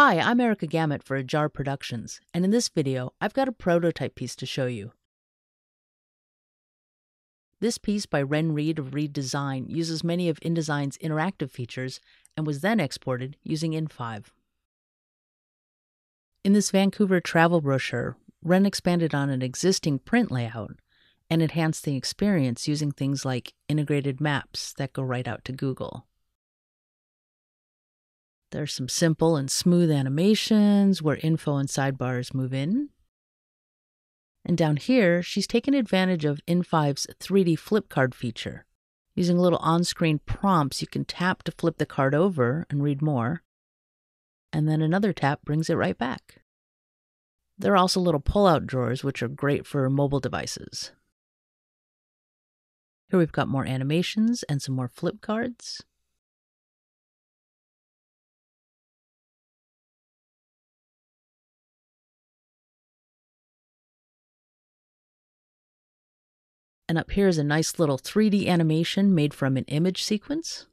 Hi, I'm Erica Gamet for Ajar Productions, and in this video, I've got a prototype piece to show you. This piece by Ren Reed of Reed Design uses many of InDesign's interactive features and was then exported using In5. In this Vancouver travel brochure, Ren expanded on an existing print layout and enhanced the experience using things like integrated maps that go right out to Google. There's some simple and smooth animations where info and sidebars move in. And down here, she's taken advantage of In5's 3D flip card feature. Using little on screen prompts, you can tap to flip the card over and read more, and then another tap brings it right back. There are also little pull out drawers, which are great for mobile devices. Here we've got more animations and some more flip cards. And up here is a nice little 3D animation made from an image sequence.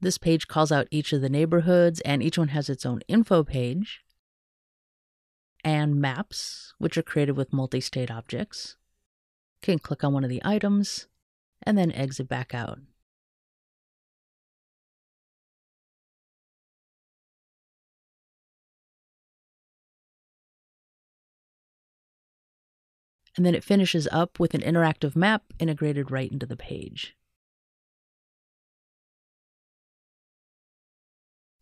This page calls out each of the neighborhoods, and each one has its own info page. And maps, which are created with multi state objects. Can click on one of the items and then exit back out. And then it finishes up with an interactive map integrated right into the page.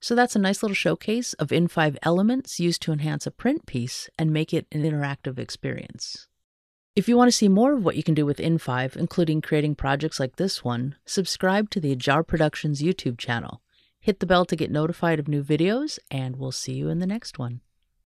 So that's a nice little showcase of In5 elements used to enhance a print piece and make it an interactive experience. If you want to see more of what you can do with In5, including creating projects like this one, subscribe to the Ajar Productions YouTube channel. Hit the bell to get notified of new videos, and we'll see you in the next one.